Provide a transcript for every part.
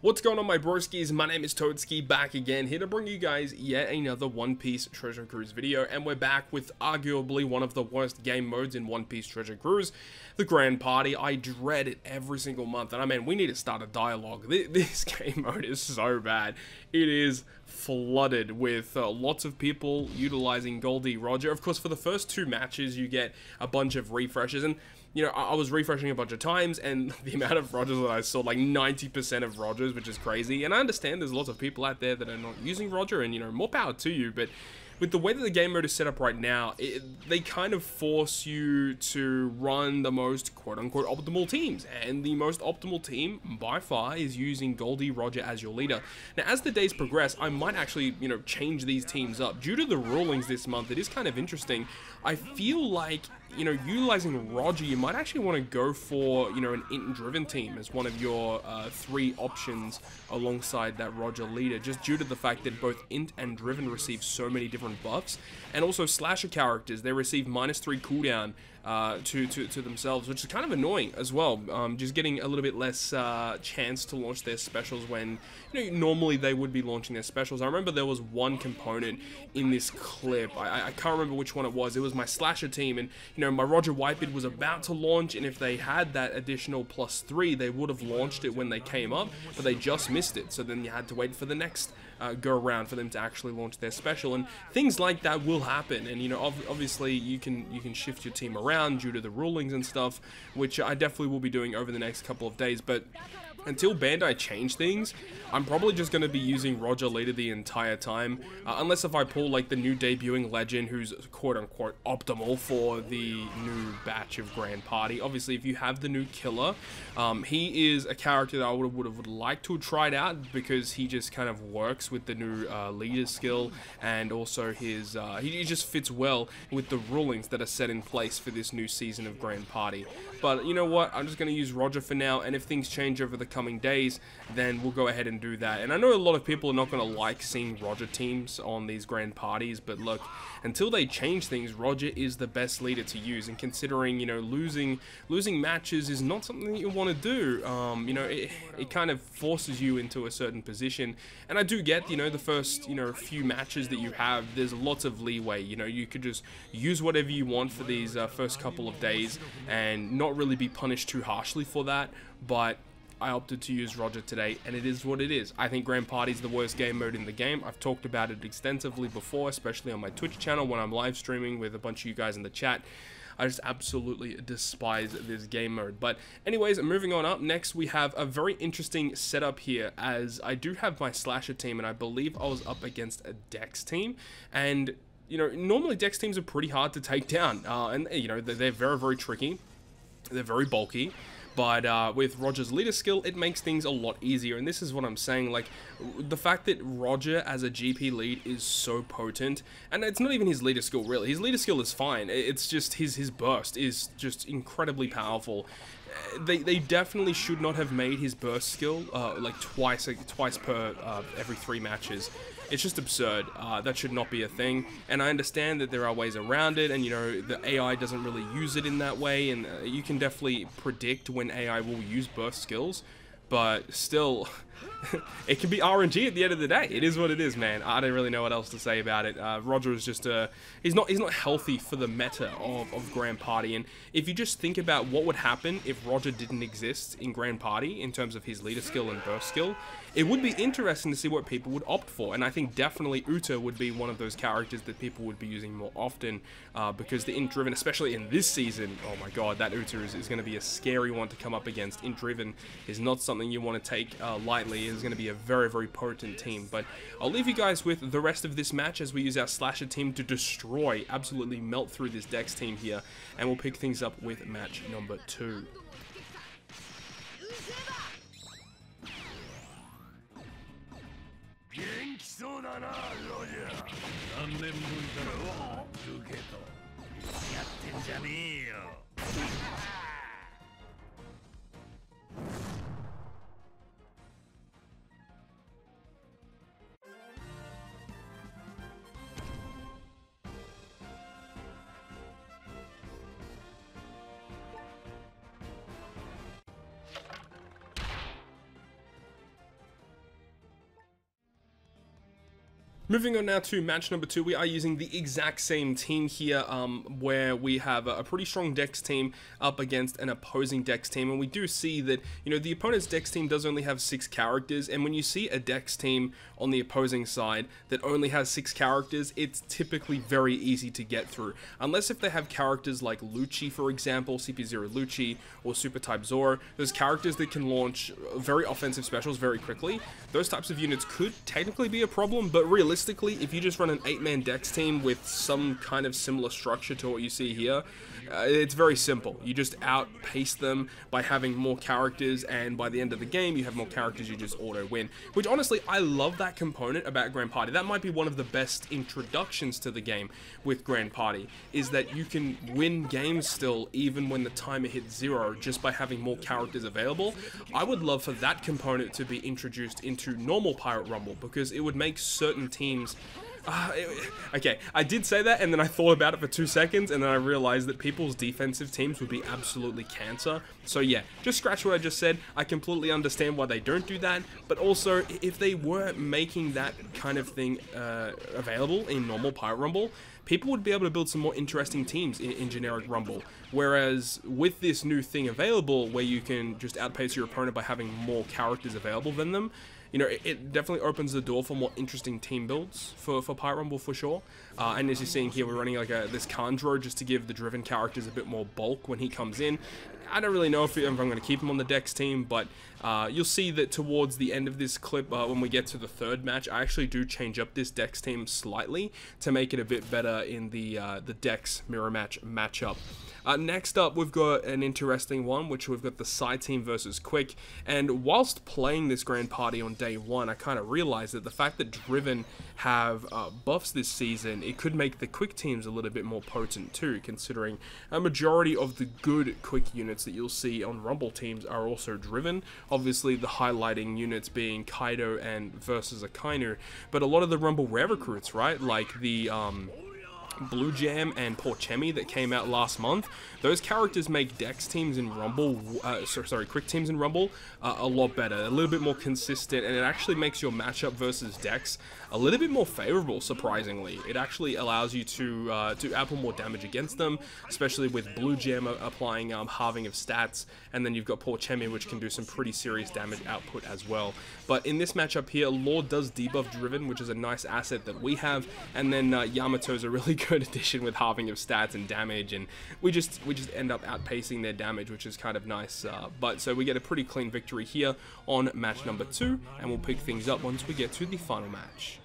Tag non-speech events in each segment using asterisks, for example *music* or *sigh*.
What's going on my broskies, my name is Toadskii, back again, here to bring you guys yet another One Piece Treasure Cruise video, and we're back with arguably one of the worst game modes in One Piece Treasure Cruise, the Grand Party. I dread it every single month, and I mean, we need to start a dialogue. *laughs* This, game mode is so bad. It is flooded with uh, lots of people utilizing Gol D. Roger. Of course, for the first two matches, you get a bunch of refreshes, and you know, I, I was refreshing a bunch of times, and *laughs* the amount of Rogers that I saw, like 90% of Rogers, which is crazy. And I understand there's lots of people out there that are not using Roger, and you know, more power to you, but with the way that the game mode is set up right now, it, they kind of force you to run the most quote-unquote optimal teams, and the most optimal team, by far, is using Gol D. Roger as your leader. Now, as the days progress, I might actually, you know, change these teams up. Due to the rulings this month, it is kind of interesting. I feel like you know, utilizing Roger, you might actually want to go for, you know, an int-driven team as one of your uh, three options alongside that Roger leader, just due to the fact that both int and driven receive so many different buffs, and also slasher characters, they receive minus three cooldown uh, to, to, to themselves, which is kind of annoying as well. Um, just getting a little bit less uh, chance to launch their specials when, you know, normally they would be launching their specials. I remember there was one component in this clip. I, I can't remember which one it was. It was my slasher team, and, you know, my Roger Whitebeard was about to launch, and if they had that additional plus three, they would have launched it when they came up, but they just missed it. So then you had to wait for the next uh, go around for them to actually launch their special, and things like that will happen. And you know, obviously you can you can shift your team around due to the rulings and stuff, which I definitely will be doing over the next couple of days. But until Bandai change things, I'm probably just going to be using Roger Leader the entire time, uh, unless if I pull like the new debuting legend who's quote-unquote optimal for the new batch of Grand Party. Obviously, if you have the new Killer, um, he is a character that I would, would have liked to have tried out because he just kind of works with the new uh, leader skill and also his, uh, he just fits well with the rulings that are set in place for this new season of Grand Party. But you know what, I'm just going to use Roger for now, and if things change over the coming days, then we'll go ahead and do that. And I know a lot of people are not going to like seeing Roger teams on these grand parties, but look, until they change things, Roger is the best leader to use. And considering, you know, losing losing matches is not something that you want to do. Um, you know, it, it kind of forces you into a certain position. And I do get, you know, the first, you know, few matches that you have, there's lots of leeway. You know, you could just use whatever you want for these uh, first couple of days and not really be punished too harshly for that. But I opted to use Roger today, and it is what it is. I think Grand Party is the worst game mode in the game. I've talked about it extensively before, especially on my Twitch channel when I'm live streaming with a bunch of you guys in the chat. I just absolutely despise this game mode. But anyways, moving on up, next we have a very interesting setup here as I do have my slasher team and I believe I was up against a Dex team and you know, normally Dex teams are pretty hard to take down uh, and you know, they're very, very tricky. They're very bulky. But uh, with Roger's leader skill, it makes things a lot easier. And this is what I'm saying, like, the fact that Roger as a GP lead is so potent, and it's not even his leader skill, really. His leader skill is fine. It's just his, his burst is just incredibly powerful they, they definitely should not have made his burst skill uh, like twice twice per uh, every three matches. It's just absurd. Uh, that should not be a thing. And I understand that there are ways around it, and you know the AI doesn't really use it in that way, and uh, you can definitely predict when AI will use burst skills. But still, *laughs* *laughs* it can be RNG at the end of the day. It is what it is, man. I don't really know what else to say about it. Uh, Roger is just a he's not he's not healthy for the meta of, of Grand Party. And if you just think about what would happen if Roger didn't exist in Grand Party in terms of his leader skill and burst skill, it would be interesting to see what people would opt for. And I think definitely Uta would be one of those characters that people would be using more often uh, because the int driven, especially in this season, oh my god, that Uta is, is going to be a scary one to come up against. Int driven is not something you want to take uh, lightly is going to be a very, very potent team. But I'll leave you guys with the rest of this match as we use our Slasher team to destroy, absolutely melt through this Dex team here. And we'll pick things up with match number two. Moving on now to match number two, we are using the exact same team here, um, where we have a, pretty strong Dex team up against an opposing Dex team, and we do see that, you know, the opponent's Dex team does only have six characters, and when you see a Dex team on the opposing side that only has six characters, it's typically very easy to get through, unless if they have characters like Lucci, for example, CP0 Lucci, or Super Type Zoro, those characters that can launch very offensive specials very quickly, those types of units could technically be a problem, but realistically, realistically, if you just run an 8-man Dex team with some kind of similar structure to what you see here, uh, it's very simple. You just outpace them by having more characters, and by the end of the game, you have more characters, you just auto-win. Which, honestly, I love that component about Grand Party. That might be one of the best introductions to the game with Grand Party, is that you can win games still, even when the timer hits zero, just by having more characters available. I would love for that component to be introduced into normal Pirate Rumble, because it would make certain teams uh, okay, I did say that, and then I thought about it for two seconds, and then I realized that people's defensive teams would be absolutely cancer. So yeah, just scratch what I just said. I completely understand why they don't do that, but also, if they were making that kind of thing uh, available in normal Pirate Rumble, people would be able to build some more interesting teams in, in, generic Rumble. Whereas with this new thing available, where you can just outpace your opponent by having more characters available than them, you know, it, it, definitely opens the door for more interesting team builds for, for Pirate Rumble for sure. Uh, and as you're seeing here, we're running like a, this Kandro just to give the Driven characters a bit more bulk when he comes in. I don't really know if, I'm going to keep him on the Dex team, but uh, you'll see that towards the end of this clip, uh, when we get to the third match, I actually do change up this Dex team slightly to make it a bit better in the uh, the Dex mirror match matchup. Uh, next up, we've got an interesting one, which we've got the side team versus Quick. And whilst playing this Grand Party on day one, I kind of realized that the fact that Driven have uh, buffs this season, it could make the Quick teams a little bit more potent too, considering a majority of the good Quick units that you'll see on Rumble teams are also Driven. Obviously, the highlighting units being Kaido and versus Akainu, but a lot of the Rumble rare recruits, right? Like the um, Blue Jam and Porchemy that came out last month, those characters make Dex teams in Rumble, uh, sorry, Quick teams in Rumble uh, a lot better, a little bit more consistent, and it actually makes your matchup versus Dex a little bit more favorable, surprisingly. It actually allows you to uh, to output more damage against them, especially with Blue Jam applying um, halving of stats, and then you've got Porchemy, which can do some pretty serious damage output as well. But in this matchup here, Lord does debuff Driven, which is a nice asset that we have, and then uh, Yamato's a really *laughs* good addition *laughs* with halving of stats and damage, and we just we just end up outpacing their damage, which is kind of nice. Uh, but so we get a pretty clean victory here on match number two, and we'll pick things up once we get to the final match.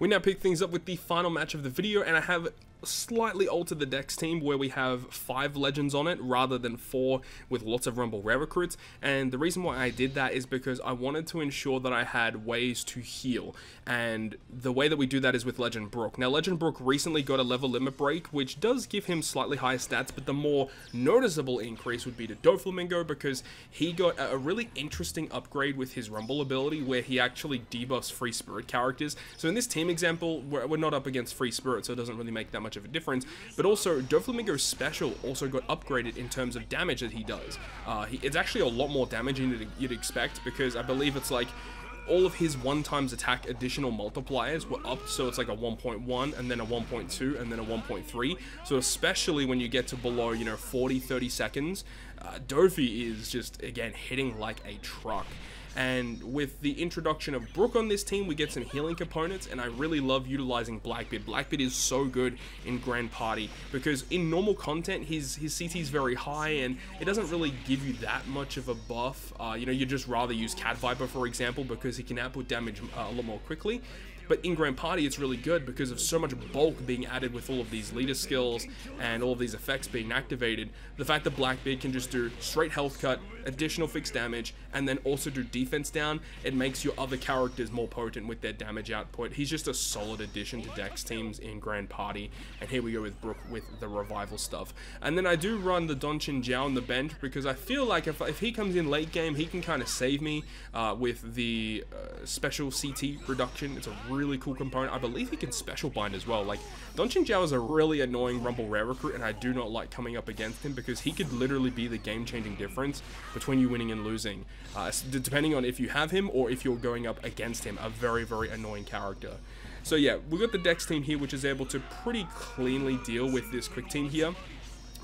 We now pick things up with the final match of the video, and I have slightly altered the Dex team where we have five legends on it rather than four with lots of Rumble rare recruits and the reason why I did that is because I wanted to ensure that I had ways to heal and the way that we do that is with Legend Brook. Now Legend Brook recently got a level limit break which does give him slightly higher stats but the more noticeable increase would be to Doflamingo because he got a really interesting upgrade with his Rumble ability where he actually debuffs Free Spirit characters. So in this team example we're, not up against Free Spirit so it doesn't really make that much much of a difference, but also Doflamingo's special also got upgraded in terms of damage that he does. Uh, he, it's actually a lot more damage than you'd expect because I believe it's like all of his one times attack additional multipliers were up. So it's like a 1.1 and then a 1.2 and then a 1.3 so especially when you get to below you know 40 30 seconds uh, Doffy is just again hitting like a truck and with the introduction of Brook on this team, we get some healing components, and I really love utilizing Blackbeard. Blackbeard is so good in Grand Party, because in normal content, his, his CT is very high, and it doesn't really give you that much of a buff. Uh, you know, you'd just rather use Cat Viper, for example, because he can output damage uh, a lot more quickly. But in Grand Party, it's really good because of so much bulk being added with all of these leader skills and all of these effects being activated. The fact that Blackbeard can just do straight health cut, additional fixed damage, and then also do defense down, it makes your other characters more potent with their damage output. He's just a solid addition to Dex teams in Grand Party. And here we go with Brook with the revival stuff. And then I do run the Don Chinjao on the bench because I feel like if, if he comes in late game, he can kind of save me uh, with the uh, special CT reduction. It's a really cool component. I believe he can special bind as well. Like, Don Chinjao is a really annoying Rumble Rare recruit, and I do not like coming up against him because he could literally be the game-changing difference between you winning and losing, uh, depending on if you have him or if you're going up against him. A very, very annoying character. So yeah, we've got the Dex team here, which is able to pretty cleanly deal with this quick team here.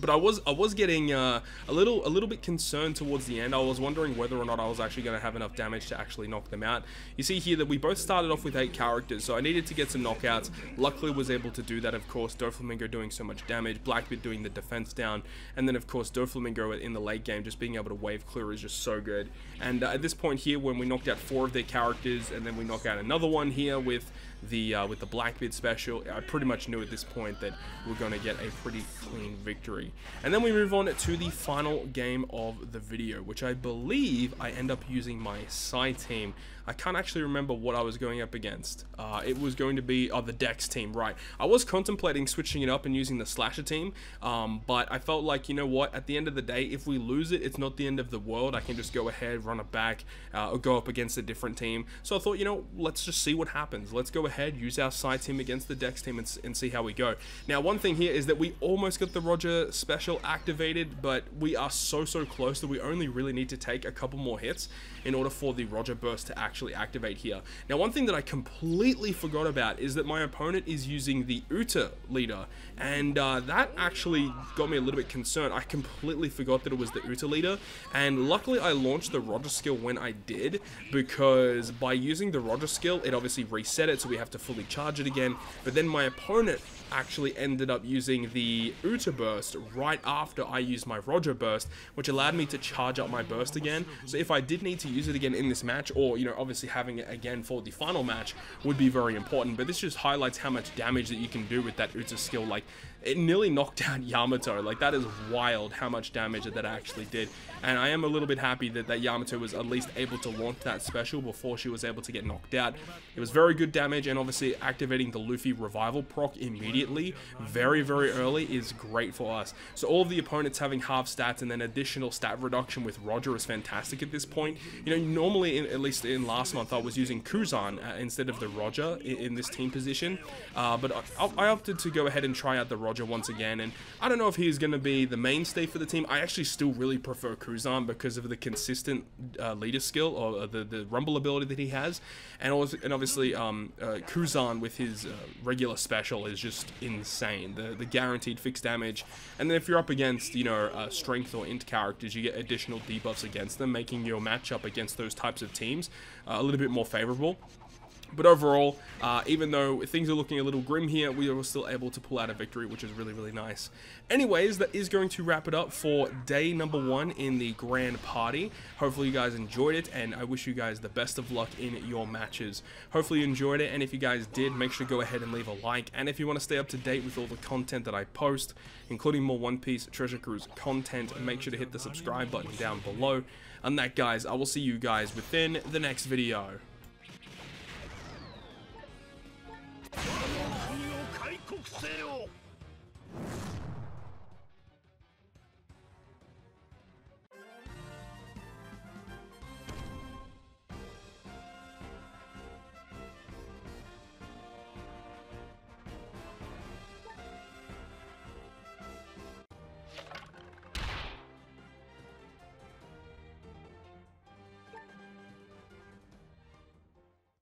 But I was I was getting uh, a little a little bit concerned towards the end. I was wondering whether or not I was actually going to have enough damage to actually knock them out. You see here that we both started off with eight characters, so I needed to get some knockouts. Luckily, was able to do that. Of course, Doflamingo doing so much damage, Blackbeard doing the defense down, and then of course Doflamingo in the late game just being able to wave clear is just so good. And uh, at this point here, when we knocked out four of their characters, and then we knock out another one here with the uh, with the Blackbeard special, I pretty much knew at this point that we're going to get a pretty clean victory. And then we move on to the final game of the video, which I believe I end up using my side team I can't actually remember what I was going up against. Uh, it was going to be oh, the Dex team, right. I was contemplating switching it up and using the Slasher team, um, but I felt like, you know what, at the end of the day, if we lose it, it's not the end of the world. I can just go ahead, run it back, uh, or go up against a different team. So I thought, you know, let's just see what happens. Let's go ahead, use our side team against the Dex team and, and see how we go. Now, one thing here is that we almost got the Roger special activated, but we are so, so close that we only really need to take a couple more hits in order for the Roger burst to actually activate here. Now, one thing that I completely forgot about is that my opponent is using the Uta leader, and uh, that actually got me a little bit concerned. I completely forgot that it was the Uta leader, and luckily I launched the Roger skill when I did, because by using the Roger skill, it obviously reset it, so we have to fully charge it again, but then my opponent actually ended up using the Uta burst right after I used my Roger burst, which allowed me to charge up my burst again. So if I did need to use it again in this match, or, you know, obviously having it again for the final match would be very important. But this just highlights how much damage that you can do with that Uta skill. Like, it nearly knocked *laughs* out Yamato. Like, that is wild how much damage that, actually did. And I am a little bit happy that, that Yamato was at least able to launch that special before she was able to get knocked out. It was very good damage, and obviously activating the Luffy revival proc immediately, very, very early, is great for us. So all of the opponents having half stats and then additional stat reduction with Roger is fantastic at this point. You know, normally, in, at least in last month, I was using Kuzan uh, instead of the Roger in, in this team position, uh, but I, I opted to go ahead and try out the Roger Once again, and I don't know if he's going to be the mainstay for the team. I actually still really prefer Kuzan because of the consistent uh, leader skill or uh, the, the rumble ability that he has, and, also, and obviously um, uh, Kuzan with his uh, regular special is just insane. The, the guaranteed fixed damage, and then if you're up against, you know, uh, strength or int characters, you get additional debuffs against them, making your matchup against those types of teams uh, a little bit more favorable. But overall, uh, even though things are looking a little grim here, we were still able to pull out a victory, which is really, really nice. Anyways, that is going to wrap it up for day number one in the Grand Party. Hopefully you guys enjoyed it, and I wish you guys the best of luck in your matches. Hopefully you enjoyed it, and if you guys did, make sure to go ahead and leave a like. And if you want to stay up to date with all the content that I post, including more One Piece Treasure Cruise content, make sure to hit the subscribe button down below. And that, guys, I will see you guys within the next video. してよ